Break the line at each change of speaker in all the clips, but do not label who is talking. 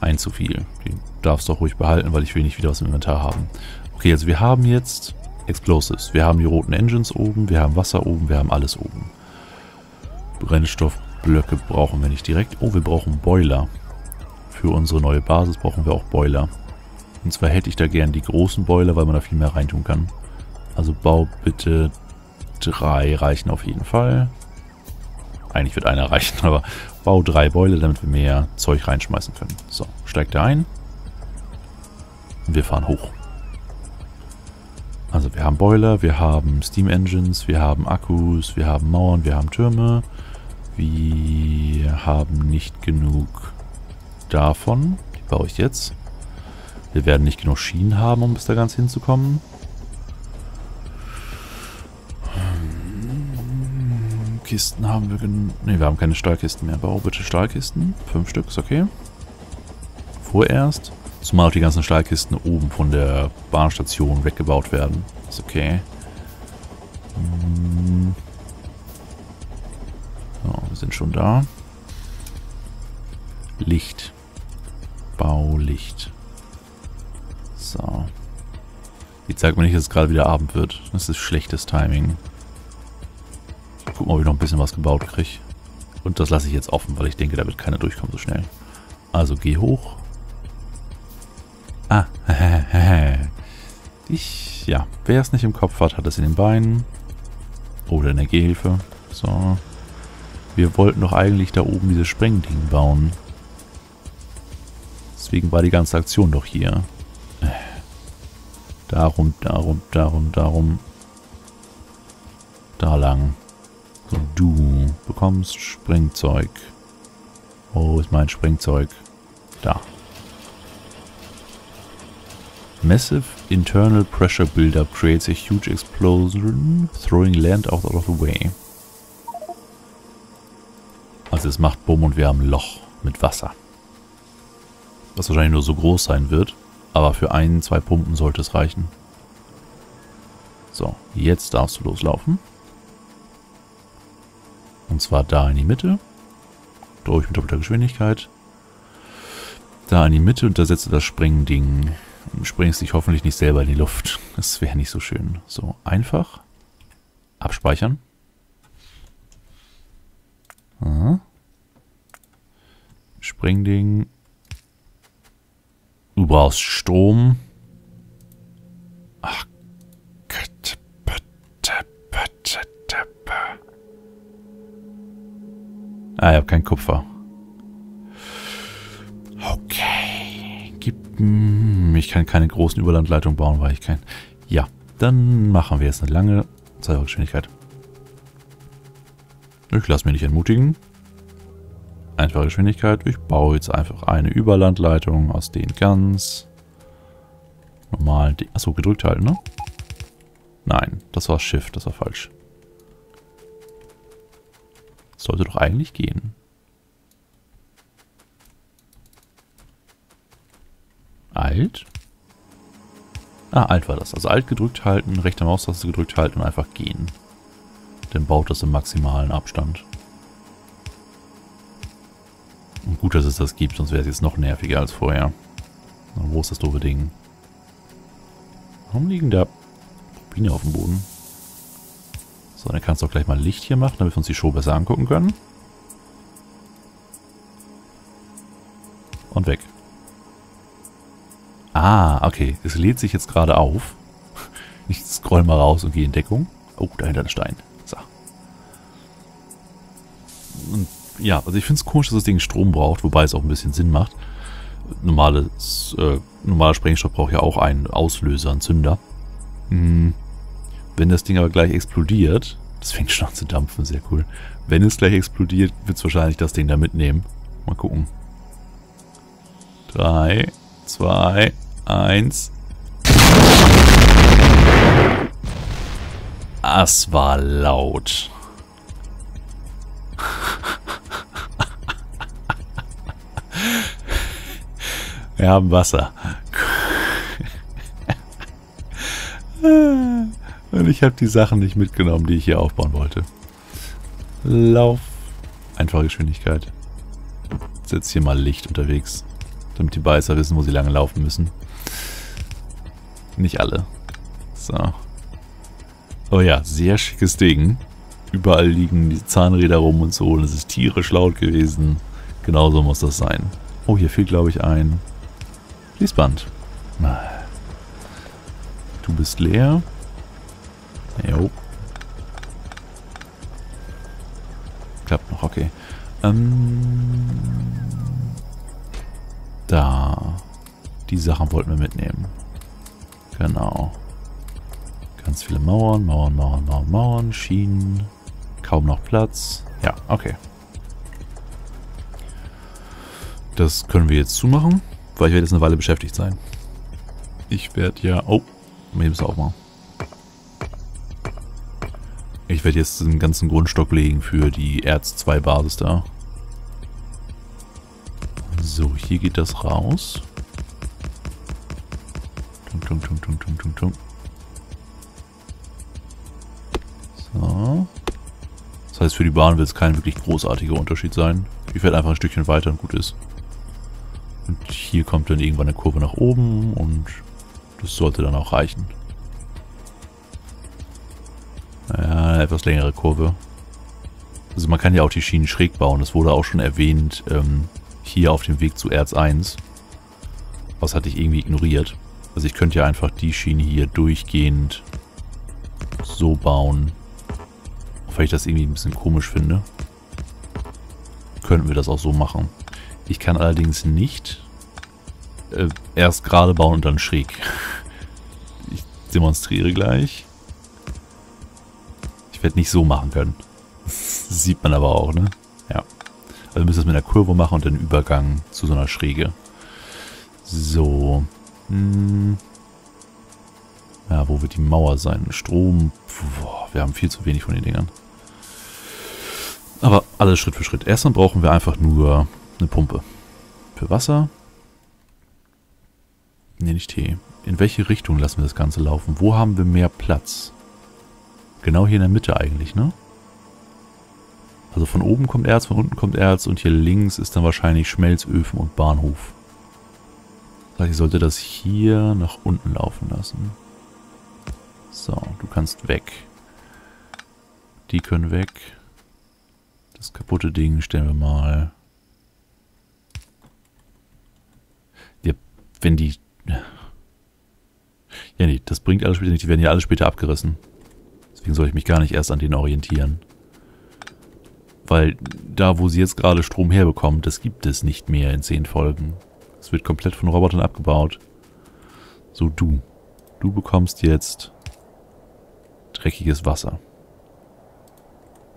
Ein zu viel. Die darfst du auch ruhig behalten, weil ich will nicht wieder was im Inventar haben. Okay, also wir haben jetzt Explosives. Wir haben die roten Engines oben, wir haben Wasser oben, wir haben alles oben. Brennstoffblöcke brauchen wir nicht direkt. Oh, wir brauchen Boiler. Für unsere neue Basis brauchen wir auch Boiler. Und zwar hätte ich da gern die großen Boiler, weil man da viel mehr reintun kann. Also bau bitte drei reichen auf jeden Fall. Eigentlich wird einer reichen, aber bau drei Boiler, damit wir mehr Zeug reinschmeißen können. So, steigt er ein. Und wir fahren hoch. Also wir haben Boiler, wir haben Steam Engines, wir haben Akkus, wir haben Mauern, wir haben Türme. Wir haben nicht genug davon. Die baue ich jetzt. Wir werden nicht genug Schienen haben, um bis da ganz hinzukommen. Kisten haben wir genug. Ne, wir haben keine Stahlkisten mehr. Bau bitte Stahlkisten. Fünf Stück, ist okay. Vorerst. Zumal auch die ganzen Stahlkisten oben von der Bahnstation weggebaut werden. Ist okay. Hm. So, wir sind schon da. Licht. Baulicht. So. Jetzt sagt man nicht, dass es gerade wieder Abend wird. Das ist schlechtes Timing. Gucken, ob ich noch ein bisschen was gebaut kriege. Und das lasse ich jetzt offen, weil ich denke, da wird keiner durchkommen so schnell. Also geh hoch. Ah, ich, ja, wer es nicht im Kopf hat, hat es in den Beinen. Oder in der Gehhilfe. So. Wir wollten doch eigentlich da oben dieses Sprengding bauen. Deswegen war die ganze Aktion doch hier. Darum, darum, darum, darum. Da lang. Du bekommst Springzeug. Wo ist mein Springzeug? Da. Massive internal pressure buildup creates a huge explosion, throwing land out of the way. Also es macht Bumm und wir haben ein Loch mit Wasser. Was wahrscheinlich nur so groß sein wird. Aber für ein, zwei Pumpen sollte es reichen. So, jetzt darfst du loslaufen. Und zwar da in die Mitte. Durch mit doppelter Geschwindigkeit. Da in die Mitte und da setzt du das Sprengding springst dich hoffentlich nicht selber in die Luft. Das wäre nicht so schön. So, einfach. Abspeichern. Aha. Springding. Du brauchst Strom. Ah, ich habe kein Kupfer. Okay. Gib ich kann keine großen Überlandleitungen bauen, weil ich kein... Ja, dann machen wir jetzt eine lange Zeitgeschwindigkeit. Ich lasse mich nicht entmutigen. Einfache Geschwindigkeit. Ich baue jetzt einfach eine Überlandleitung aus den ganz normalen... Achso, gedrückt halten, ne? Nein, das war Shift, das war falsch. Sollte doch eigentlich gehen. Alt. Ah, Alt war das. Also Alt gedrückt halten, rechte Maustaste gedrückt halten und einfach gehen. Dann baut das im maximalen Abstand. Und gut, dass es das gibt, sonst wäre es jetzt noch nerviger als vorher. Na, wo ist das doofe Ding? Warum liegen da Rubine auf dem Boden? So, dann kannst du auch gleich mal Licht hier machen, damit wir uns die Show besser angucken können. Und weg. Ah, okay. Es lädt sich jetzt gerade auf. Ich scroll mal raus und gehe in Deckung. Oh, dahinter ein Stein. So. Und ja, also ich finde es komisch, dass das Ding Strom braucht, wobei es auch ein bisschen Sinn macht. Normales, äh, normaler Sprengstoff braucht ja auch einen Auslöser, einen Zünder. Hm. Wenn das Ding aber gleich explodiert, das fängt schon an zu dampfen, sehr cool. Wenn es gleich explodiert, wird es wahrscheinlich das Ding da mitnehmen. Mal gucken. Drei, zwei, eins. Das war laut. Wir haben Wasser. Und ich habe die Sachen nicht mitgenommen, die ich hier aufbauen wollte. Lauf. Einfache Geschwindigkeit. Setz hier mal Licht unterwegs damit die Beißer wissen, wo sie lange laufen müssen. Nicht alle. So. Oh ja, sehr schickes Ding. Überall liegen die Zahnräder rum und so und es ist tierisch laut gewesen. Genauso muss das sein. Oh, hier fehlt, glaube ich, ein Fließband. Du bist leer. Jo. Klappt noch, okay. Ähm, da. Die Sachen wollten wir mitnehmen. Genau. Ganz viele Mauern, Mauern, Mauern, Mauern, Mauern, Schienen. Kaum noch Platz. Ja, okay. Das können wir jetzt zumachen, weil ich werde jetzt eine Weile beschäftigt sein. Ich werde ja... Oh, wir müssen auch mal. Ich werde jetzt den ganzen Grundstock legen für die Erz 2 Basis da. So, hier geht das raus. Tum, tum, tum, tum, tum, tum. So. Das heißt, für die Bahn wird es kein wirklich großartiger Unterschied sein. Die fährt einfach ein Stückchen weiter und gut ist. Und hier kommt dann irgendwann eine Kurve nach oben und das sollte dann auch reichen. Etwas längere Kurve. Also man kann ja auch die Schienen schräg bauen. Das wurde auch schon erwähnt ähm, hier auf dem Weg zu Erz 1. Was hatte ich irgendwie ignoriert. Also ich könnte ja einfach die Schiene hier durchgehend so bauen. Auch wenn ich das irgendwie ein bisschen komisch finde. Könnten wir das auch so machen. Ich kann allerdings nicht äh, erst gerade bauen und dann schräg. Ich demonstriere gleich. Ich werde nicht so machen können. Das sieht man aber auch, ne? Ja. Also wir müssen das mit einer Kurve machen und dann Übergang zu so einer Schräge. So. Hm. Ja, wo wird die Mauer sein? Strom. Boah, wir haben viel zu wenig von den Dingern. Aber alles Schritt für Schritt. Erstmal brauchen wir einfach nur eine Pumpe. Für Wasser. Ne, nicht Tee. In welche Richtung lassen wir das Ganze laufen? Wo haben wir mehr Platz? Genau hier in der Mitte eigentlich, ne? Also von oben kommt Erz, von unten kommt Erz und hier links ist dann wahrscheinlich Schmelzöfen und Bahnhof. Ich sollte das hier nach unten laufen lassen. So, du kannst weg. Die können weg. Das kaputte Ding stellen wir mal. Ja, wenn die... Ja, nee, das bringt alles später nicht. Die werden ja alle später abgerissen. Deswegen soll ich mich gar nicht erst an denen orientieren. Weil da, wo sie jetzt gerade Strom herbekommen, das gibt es nicht mehr in 10 Folgen. Es wird komplett von Robotern abgebaut. So, du. Du bekommst jetzt dreckiges Wasser.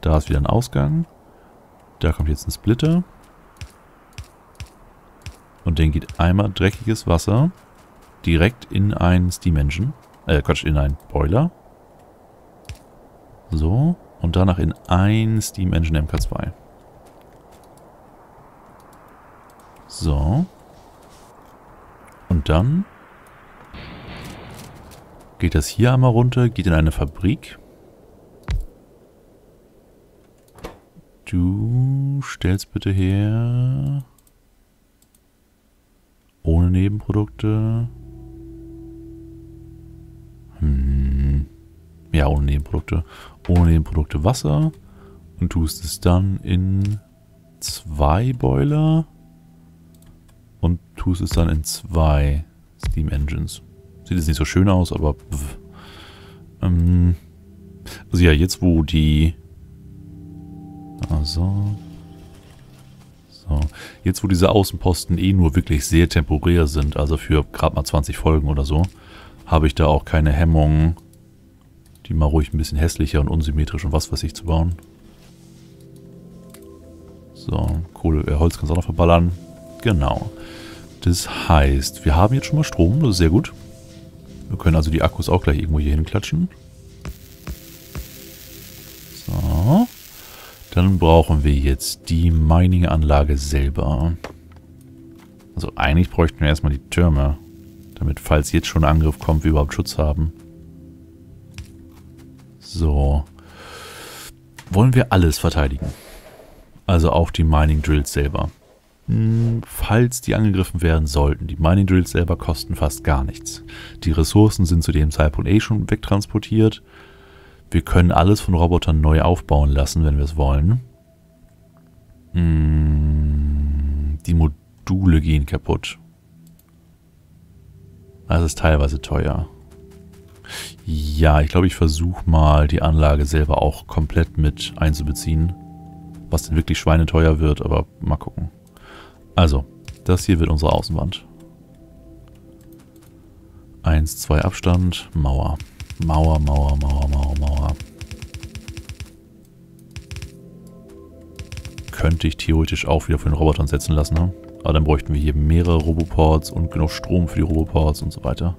Da ist wieder ein Ausgang. Da kommt jetzt ein Splitter. Und den geht einmal dreckiges Wasser direkt in ein Steam Engine. Äh, Quatsch, in ein Boiler. So. Und danach in ein Steam Engine MK2. So. Und dann geht das hier einmal runter, geht in eine Fabrik. Du stellst bitte her. Ohne Nebenprodukte. Ja, ohne Nebenprodukte. Ohne Nebenprodukte Wasser. Und tust es dann in zwei Boiler. Und tust es dann in zwei Steam Engines. Sieht jetzt nicht so schön aus, aber... Ähm, also ja, jetzt wo die also. So. Jetzt, wo diese Außenposten eh nur wirklich sehr temporär sind, also für gerade mal 20 Folgen oder so, habe ich da auch keine Hemmung, die mal ruhig ein bisschen hässlicher und unsymmetrisch und was weiß ich zu bauen. So, Kohle, äh, Holz kannst du auch noch verballern. Genau. Das heißt, wir haben jetzt schon mal Strom, das ist sehr gut. Wir können also die Akkus auch gleich irgendwo hier hinklatschen. So. Dann brauchen wir jetzt die Mining-Anlage selber. Also eigentlich bräuchten wir erstmal die Türme. Damit, falls jetzt schon ein Angriff kommt, wir überhaupt Schutz haben. So. Wollen wir alles verteidigen? Also auch die Mining Drills selber. Hm, falls die angegriffen werden sollten. Die Mining Drills selber kosten fast gar nichts. Die Ressourcen sind zu dem Zeitpunkt eh schon wegtransportiert. Wir können alles von Robotern neu aufbauen lassen, wenn wir es wollen. Hm, die Module gehen kaputt. Das ist teilweise teuer. Ja, ich glaube, ich versuche mal die Anlage selber auch komplett mit einzubeziehen. Was denn wirklich schweineteuer wird, aber mal gucken. Also, das hier wird unsere Außenwand. Eins, zwei Abstand, Mauer. Mauer, Mauer, Mauer, Mauer, Mauer. Könnte ich theoretisch auch wieder von den Robotern setzen lassen, ne? Aber dann bräuchten wir hier mehrere Roboports und genug Strom für die Roboports und so weiter.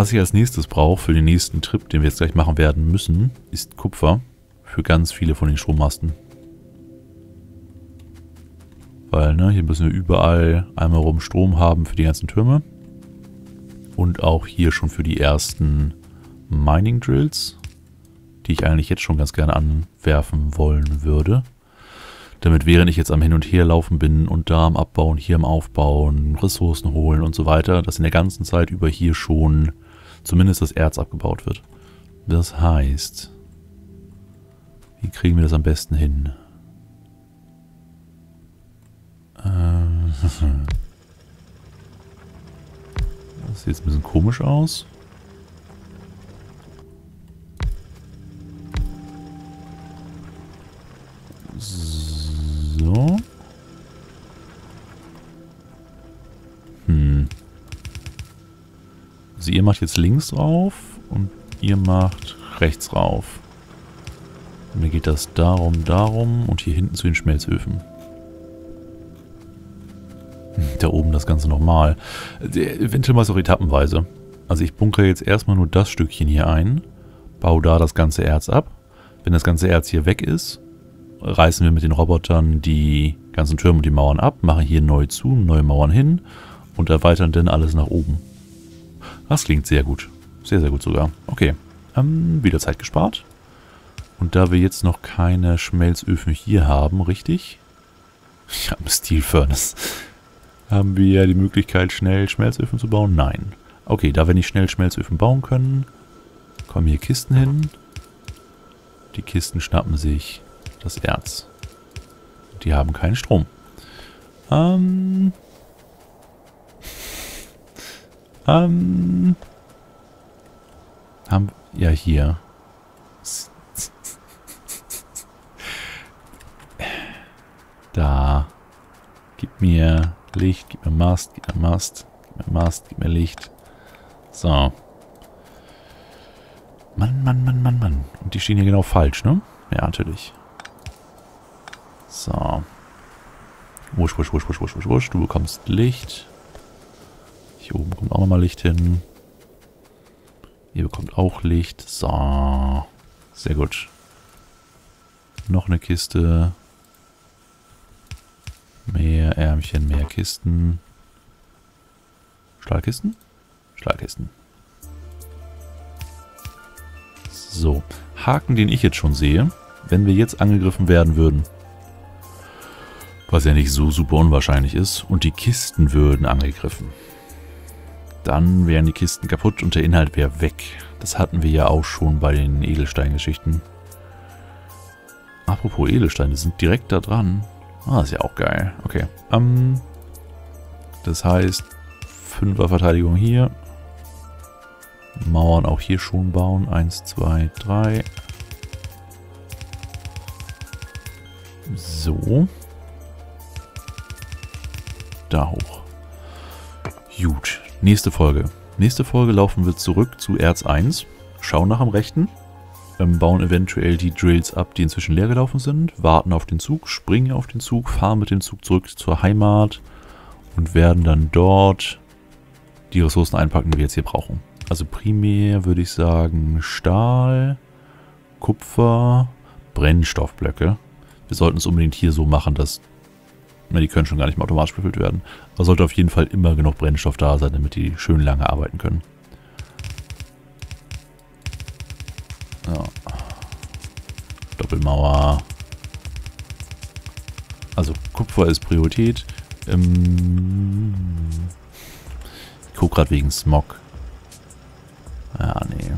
Was ich als nächstes brauche für den nächsten Trip, den wir jetzt gleich machen werden müssen, ist Kupfer für ganz viele von den Strommasten. Weil, ne, hier müssen wir überall einmal rum Strom haben für die ganzen Türme. Und auch hier schon für die ersten Mining Drills, die ich eigentlich jetzt schon ganz gerne anwerfen wollen würde. Damit während ich jetzt am Hin und Her laufen bin und da am Abbauen, hier am Aufbauen, Ressourcen holen und so weiter, dass in der ganzen Zeit über hier schon zumindest das Erz abgebaut wird. Das heißt, wie kriegen wir das am besten hin? Äh, das sieht jetzt ein bisschen komisch aus. Macht jetzt links drauf und ihr macht rechts rauf. Und mir geht das darum, darum und hier hinten zu den Schmelzöfen. Da oben das Ganze nochmal. Eventuell mal so etappenweise. Also ich bunkere jetzt erstmal nur das Stückchen hier ein, baue da das ganze Erz ab. Wenn das ganze Erz hier weg ist, reißen wir mit den Robotern die ganzen Türme und die Mauern ab, machen hier neu zu, neue Mauern hin und erweitern dann alles nach oben. Das klingt sehr gut. Sehr, sehr gut sogar. Okay. Ähm, wieder Zeit gespart. Und da wir jetzt noch keine Schmelzöfen hier haben, richtig? Ich habe Steel Furnace. Haben wir die Möglichkeit, schnell Schmelzöfen zu bauen? Nein. Okay, da wir nicht schnell Schmelzöfen bauen können, kommen hier Kisten hin. Die Kisten schnappen sich das Erz. Die haben keinen Strom. Ähm. Ähm. Haben. Ja, hier. Da. Gib mir Licht, gib mir Mast, gib mir Mast, gib mir Mast, gib mir Licht. So. Mann, Mann, Mann, Mann, Mann. Und die stehen hier genau falsch, ne? Ja, natürlich. So. Wusch, wusch, wusch, wusch, wusch, wusch, wusch. Du bekommst Licht. Hier oben kommt auch nochmal Licht hin. Ihr bekommt auch Licht. So. Sehr gut. Noch eine Kiste. Mehr Ärmchen, mehr Kisten. Stahlkisten? Stahlkisten. So. Haken, den ich jetzt schon sehe. Wenn wir jetzt angegriffen werden würden, was ja nicht so super unwahrscheinlich ist, und die Kisten würden angegriffen. Dann wären die Kisten kaputt und der Inhalt wäre weg. Das hatten wir ja auch schon bei den Edelsteingeschichten. Apropos Edelsteine, sind direkt da dran. Ah, ist ja auch geil. Okay. Ähm, das heißt, 5er Verteidigung hier. Mauern auch hier schon bauen. Eins, zwei, drei. So da hoch. Gut, nächste Folge. Nächste Folge laufen wir zurück zu Erz 1, schauen nach dem Rechten, ähm, bauen eventuell die Drills ab, die inzwischen leer gelaufen sind, warten auf den Zug, springen auf den Zug, fahren mit dem Zug zurück zur Heimat und werden dann dort die Ressourcen einpacken, die wir jetzt hier brauchen. Also primär würde ich sagen Stahl, Kupfer, Brennstoffblöcke. Wir sollten es unbedingt hier so machen, dass die können schon gar nicht mehr automatisch befüllt werden. Aber sollte auf jeden Fall immer genug Brennstoff da sein, damit die schön lange arbeiten können. Ja. Doppelmauer. Also Kupfer ist Priorität. Ähm, ich gucke gerade wegen Smog. Ja, nee.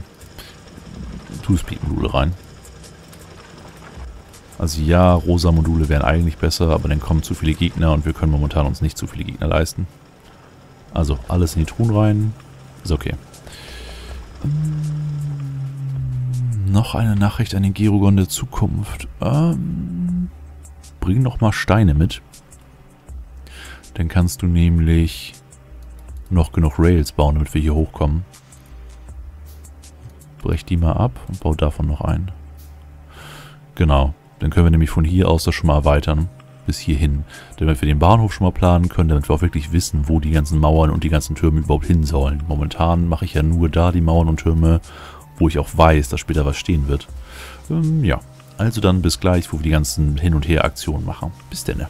Two-Speed-Module rein. Also ja, rosa Module wären eigentlich besser, aber dann kommen zu viele Gegner und wir können momentan uns nicht zu viele Gegner leisten. Also alles in die Truhen rein. Ist okay. Ähm, noch eine Nachricht an den Gerogon der Zukunft. Ähm, bring noch mal Steine mit. Dann kannst du nämlich noch genug Rails bauen, damit wir hier hochkommen. Brech die mal ab und bau davon noch ein. Genau. Dann können wir nämlich von hier aus das schon mal erweitern. Bis hierhin. Damit wir den Bahnhof schon mal planen können, damit wir auch wirklich wissen, wo die ganzen Mauern und die ganzen Türme überhaupt hin sollen. Momentan mache ich ja nur da die Mauern und Türme, wo ich auch weiß, dass später was stehen wird. Ähm, ja. Also dann bis gleich, wo wir die ganzen Hin- und Her-Aktionen machen. Bis denn.